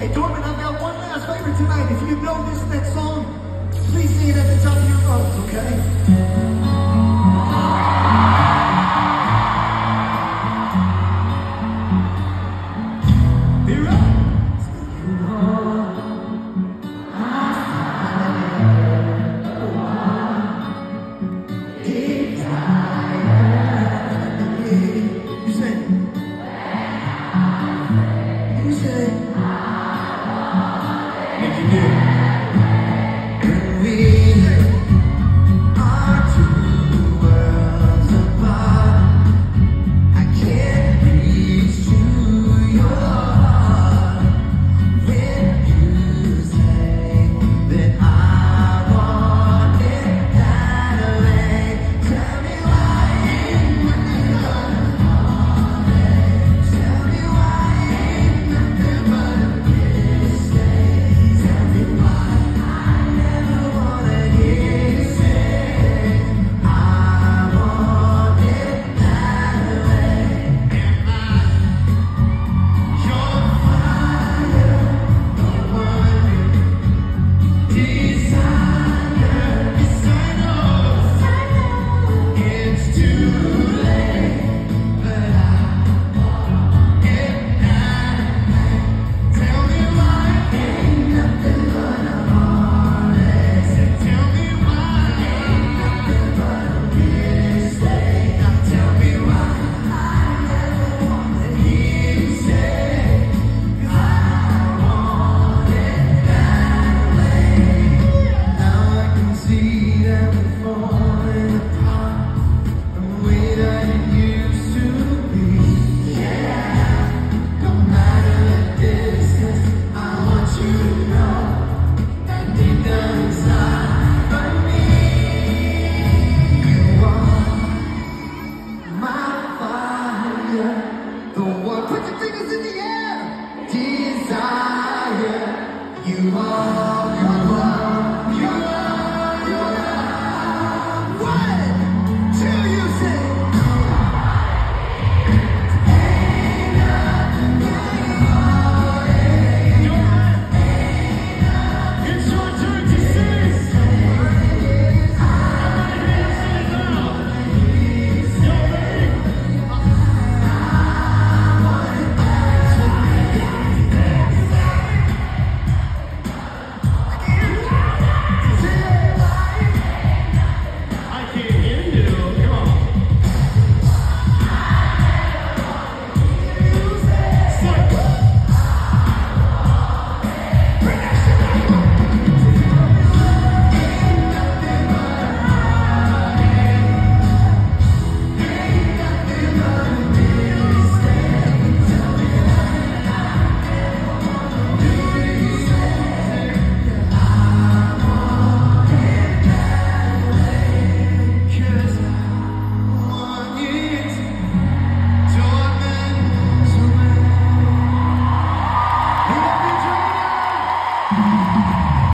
Hey, Dortmund, I've got one last favor tonight. If you know this next song, please sing it at the top of your lungs, okay? You say, Oh.